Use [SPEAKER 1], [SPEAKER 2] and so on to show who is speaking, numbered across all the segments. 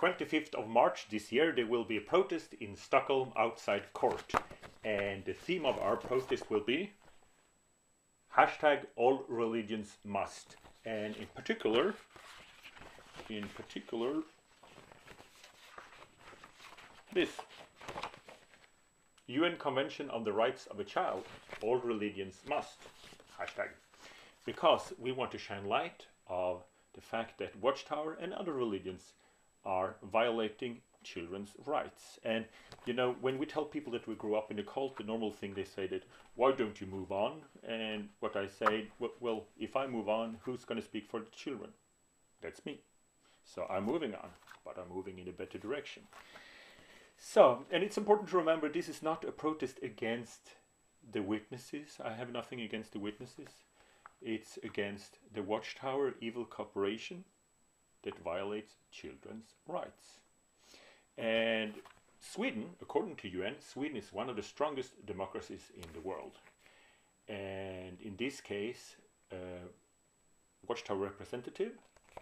[SPEAKER 1] 25th of March this year, there will be a protest in Stockholm outside court. And the theme of our protest will be hashtag all religions must. And in particular, in particular, this UN Convention on the Rights of a Child, all religions must, hashtag. Because we want to shine light of the fact that Watchtower and other religions are violating children's rights. And you know, when we tell people that we grew up in a cult, the normal thing they say that, why don't you move on? And what I say, well, well if I move on, who's going to speak for the children? That's me. So I'm moving on, but I'm moving in a better direction. So, and it's important to remember this is not a protest against the witnesses. I have nothing against the witnesses. It's against the Watchtower evil corporation that violates children's rights. And Sweden, according to UN, Sweden is one of the strongest democracies in the world. And in this case, a Watchtower representative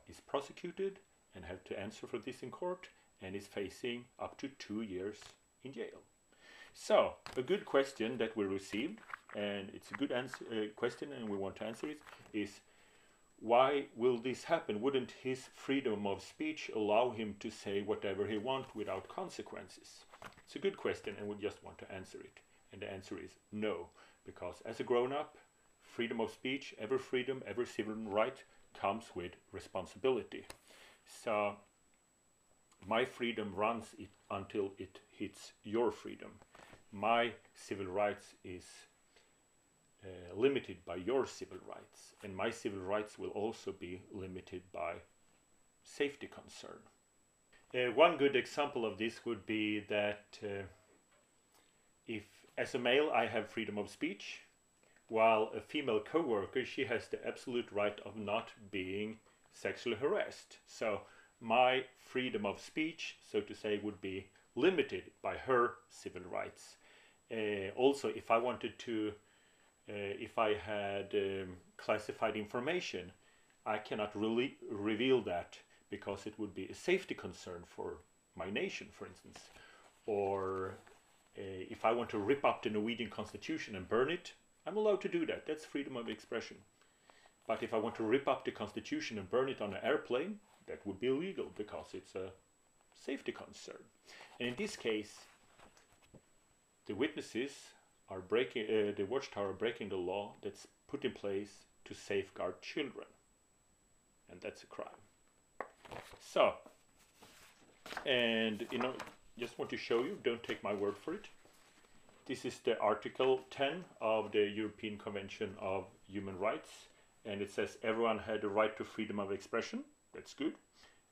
[SPEAKER 1] is prosecuted and have to answer for this in court and is facing up to two years in jail. So, a good question that we received, and it's a good answer, uh, question, and we want to answer it, is why will this happen? Wouldn't his freedom of speech allow him to say whatever he wants without consequences? It's a good question, and we just want to answer it. And the answer is no, because as a grown up, freedom of speech, every freedom, every civil right comes with responsibility. So my freedom runs it until it hits your freedom. My civil rights is uh, limited by your civil rights, and my civil rights will also be limited by safety concern. Uh, one good example of this would be that uh, if, as a male, I have freedom of speech, while a female coworker, she has the absolute right of not being sexually harassed. So my freedom of speech, so to say, would be limited by her civil rights. Uh, also, if I wanted to, if I had um, classified information, I cannot really reveal that because it would be a safety concern for my nation, for instance. Or uh, if I want to rip up the Norwegian constitution and burn it, I'm allowed to do that. That's freedom of expression. But if I want to rip up the constitution and burn it on an airplane, that would be illegal because it's a safety concern. And in this case, the witnesses are breaking, uh, the watchtower breaking the law that's put in place to safeguard children. And that's a crime. So, and you know, just want to show you, don't take my word for it. This is the Article 10 of the European Convention of Human Rights, and it says everyone had the right to freedom of expression. That's good.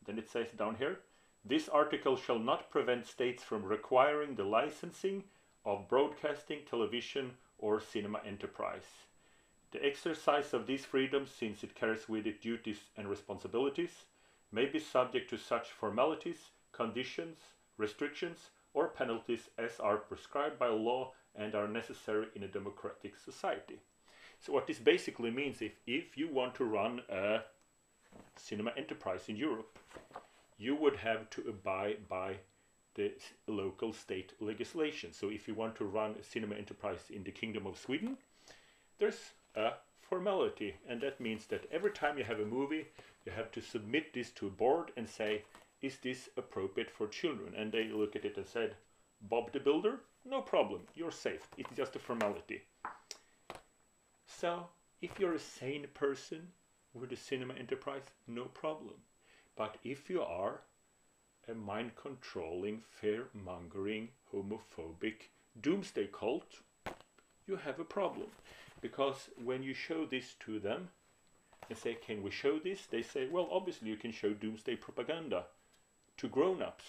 [SPEAKER 1] Then it says down here, this article shall not prevent states from requiring the licensing of broadcasting, television, or cinema enterprise. The exercise of these freedoms, since it carries with it duties and responsibilities, may be subject to such formalities, conditions, restrictions, or penalties as are prescribed by law and are necessary in a democratic society. So what this basically means, if, if you want to run a cinema enterprise in Europe, you would have to abide by the local state legislation. So if you want to run a cinema enterprise in the Kingdom of Sweden, there's a formality, and that means that every time you have a movie, you have to submit this to a board and say, is this appropriate for children? And they look at it and said, Bob the Builder, no problem, you're safe. It's just a formality. So, if you're a sane person with a cinema enterprise, no problem. But if you are a mind controlling, fear mongering, homophobic doomsday cult, you have a problem. Because when you show this to them and say, Can we show this? They say, Well, obviously you can show doomsday propaganda to grown ups.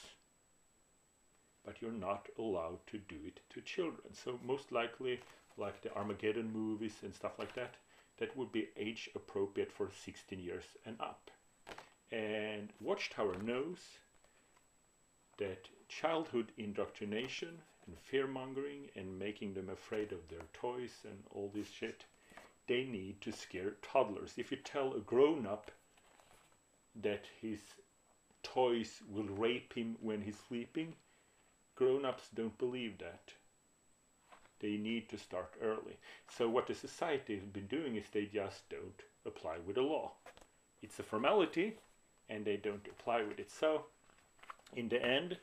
[SPEAKER 1] But you're not allowed to do it to children. So, most likely, like the Armageddon movies and stuff like that, that would be age appropriate for 16 years and up. And Watchtower knows that childhood indoctrination and fear mongering and making them afraid of their toys and all this shit, they need to scare toddlers. If you tell a grown up that his toys will rape him when he's sleeping. Grown-ups don't believe that. They need to start early. So what the society has been doing is they just don't apply with the law. It's a formality and they don't apply with it. So in the end,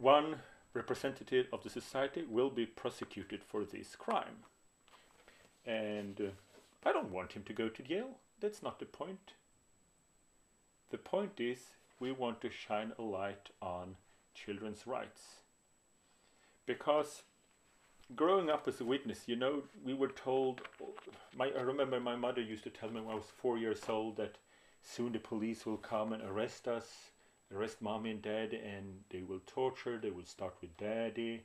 [SPEAKER 1] one representative of the society will be prosecuted for this crime. And uh, I don't want him to go to jail. That's not the point. The point is we want to shine a light on children's rights. Because growing up as a witness, you know, we were told, my, I remember my mother used to tell me when I was four years old that soon the police will come and arrest us arrest mommy and daddy and they will torture they will start with daddy.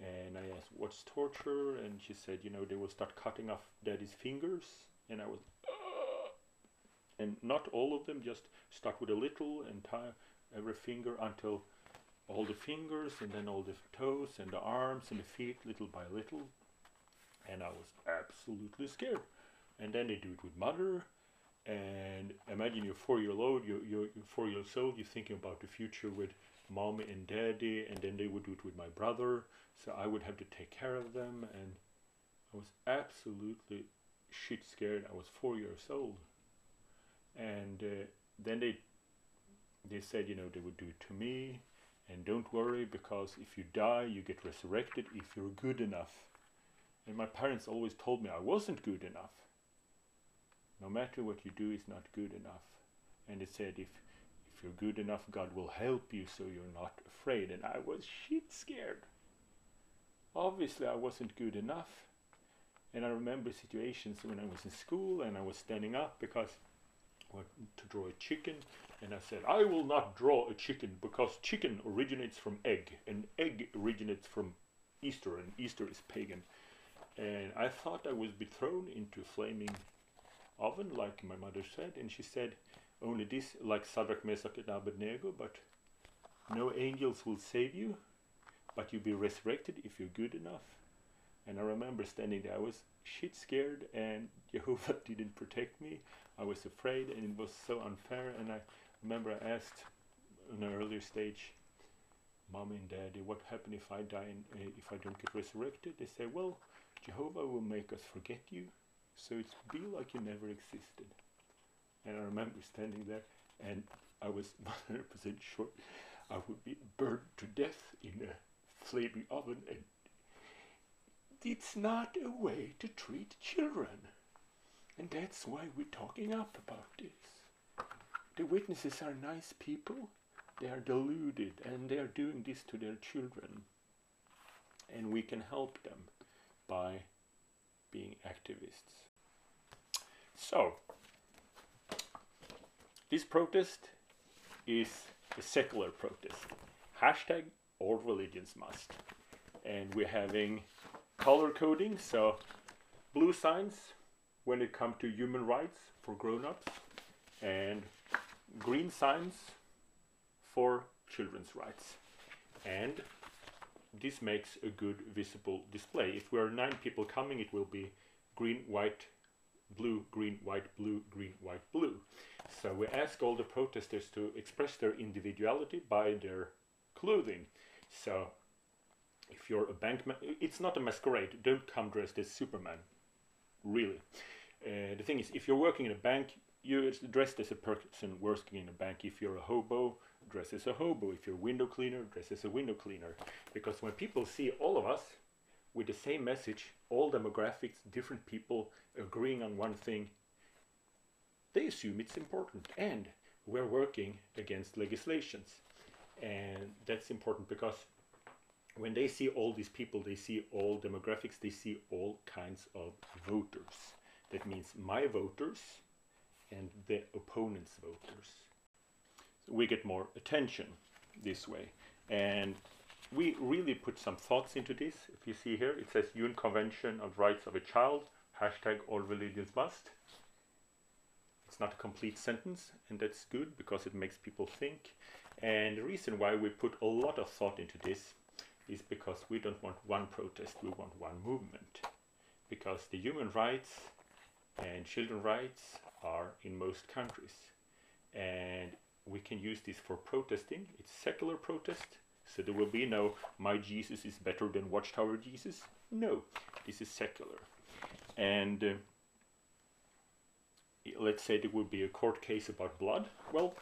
[SPEAKER 1] And i asked what's torture? And she said you know they will start cutting off daddy's fingers. And i was uh, and not all of them just start with a little and tie every finger until all the fingers and then all the toes and the arms and the feet little by little. And i was absolutely scared. And then they do it with mother and imagine you're four year old you're, you're, four years old you're thinking about the future with mom and daddy and then they would do it with my brother. So i would have to take care of them. And i was absolutely shit scared. I was four years old and uh, then they they said you know they would do it to me. And don't worry because if you die you get resurrected if you're good enough. And my parents always told me i wasn't good enough no matter what you do is not good enough. And it said, if, if you're good enough, God will help you so you're not afraid. And I was shit scared. Obviously, I wasn't good enough. And I remember situations when I was in school and I was standing up because I wanted to draw a chicken. And I said, I will not draw a chicken because chicken originates from egg and egg originates from Easter and Easter is pagan. And I thought I would be thrown into flaming oven, like my mother said, and she said, only this, like Sadrach, Meshach, and Abednego, but no angels will save you, but you'll be resurrected if you're good enough. And I remember standing there, I was shit scared, and Jehovah didn't protect me. I was afraid, and it was so unfair. And I remember I asked in an earlier stage, Mom and Daddy, what happened if I die and uh, if I don't get resurrected? They say, Well, Jehovah will make us forget you so it's be like you never existed. And I remember standing there and I was 100% sure I would be burned to death in a flaming oven and it's not a way to treat children. And that's why we're talking up about this. The witnesses are nice people. They are deluded and they are doing this to their children. And we can help them by being activists. So, this protest is a secular protest. Hashtag all religions must. And we're having color coding, so blue signs when it comes to human rights for grown-ups and green signs for children's rights. And this makes a good visible display. If we are nine people coming, it will be green, white, blue, green, white, blue, green, white, blue. So we ask all the protesters to express their individuality by their clothing. So if you're a bank, it's not a masquerade. Don't come dressed as Superman, really. Uh, the thing is, if you're working in a bank, you're dressed as a person working in a bank. If you're a hobo, dress as a hobo. If you're a window cleaner, dress as a window cleaner. Because when people see all of us with the same message, all demographics, different people agreeing on one thing, they assume it's important. And we're working against legislations. And that's important because when they see all these people, they see all demographics, they see all kinds of voters. That means my voters and the opponent's voters. We get more attention this way. And we really put some thoughts into this. If you see here, it says UN Convention on Rights of a Child, hashtag all religions must. It's not a complete sentence, and that's good because it makes people think. And the reason why we put a lot of thought into this is because we don't want one protest, we want one movement. Because the human rights and children rights are in most countries. And we can use this for protesting. It's secular protest, so there will be no my Jesus is better than Watchtower Jesus. No, this is secular. And uh, let's say there will be a court case about blood. Well,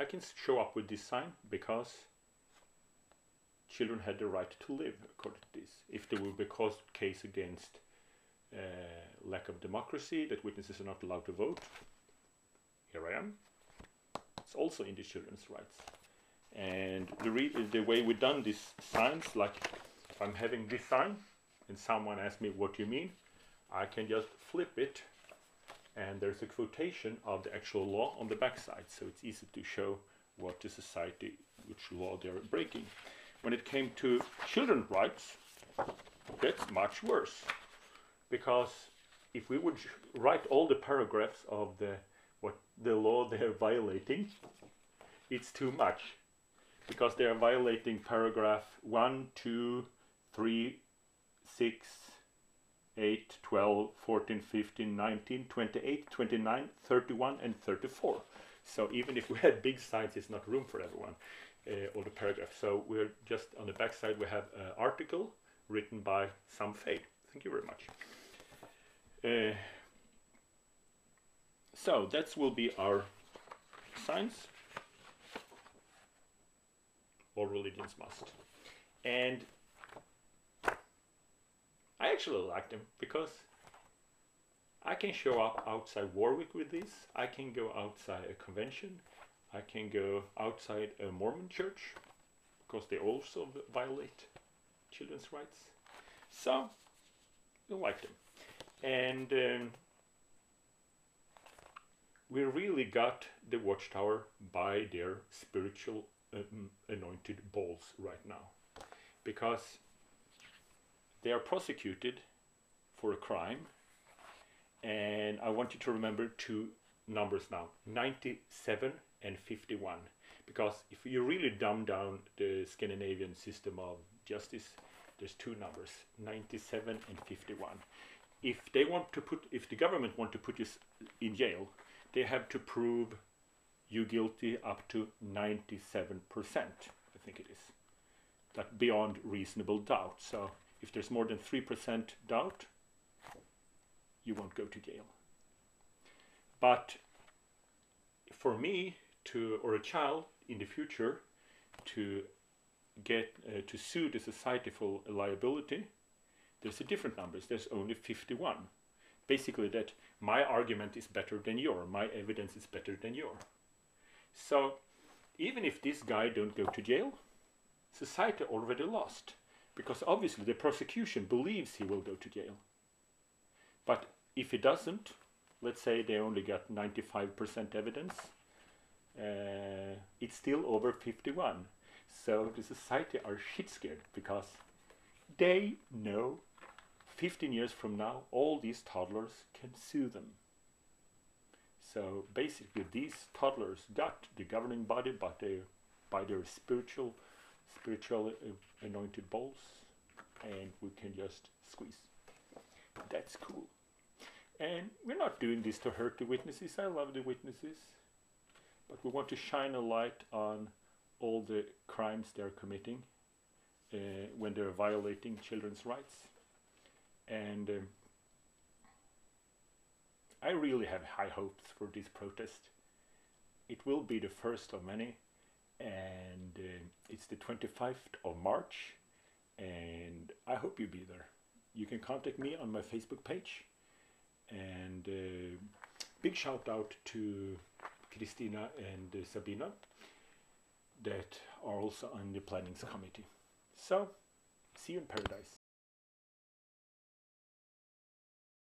[SPEAKER 1] I can show up with this sign because children had the right to live according to this. If there will be a court case against uh, lack of democracy, that witnesses are not allowed to vote, here I am. It's also in the children's rights. And the, the way we've done these signs, like if I'm having this sign and someone asks me what you mean, I can just flip it and there's a quotation of the actual law on the backside so it's easy to show what the society which law they're breaking. When it came to children's rights that's much worse. Because if we would write all the paragraphs of the what the law they're violating it's too much because they are violating paragraph 1 2 3 6 8, 12, 14, 15, 19, 28, 29, 31, and 34. So even if we had big signs, it's not room for everyone, uh, all the paragraphs. So we're just on the back side, we have an article written by Sam Fade. Thank you very much. Uh, so that will be our signs. All religions must. And I actually like them because I can show up outside Warwick with this. I can go outside a convention. I can go outside a Mormon church because they also violate children's rights. So, I like them. And um, we really got the Watchtower by their spiritual um, anointed balls right now. Because they are prosecuted for a crime and I want you to remember two numbers now 97 and 51 because if you really dumb down the Scandinavian system of justice there's two numbers 97 and 51 if they want to put if the government want to put you in jail they have to prove you guilty up to 97 percent I think it is that beyond reasonable doubt so if there's more than 3% doubt, you won't go to jail. But for me to, or a child in the future, to get uh, to sue the society for liability, there's a different numbers. There's only 51. Basically, that my argument is better than your, my evidence is better than your. So, even if this guy don't go to jail, society already lost because obviously the prosecution believes he will go to jail. But if he doesn't, let's say they only got 95% evidence, uh, it's still over 51. So the society are shit scared because they know 15 years from now all these toddlers can sue them. So basically these toddlers got the governing body but they, by their spiritual spiritual uh, anointed balls and we can just squeeze. That's cool. And we're not doing this to hurt the witnesses. I love the witnesses. But we want to shine a light on all the crimes they're committing uh, when they're violating children's rights. And um, I really have high hopes for this protest. It will be the first of many and uh, it's the 25th of March and I hope you'll be there. You can contact me on my Facebook page and uh, big shout out to Christina and uh, Sabina that are also on the plannings committee. So, see you in paradise.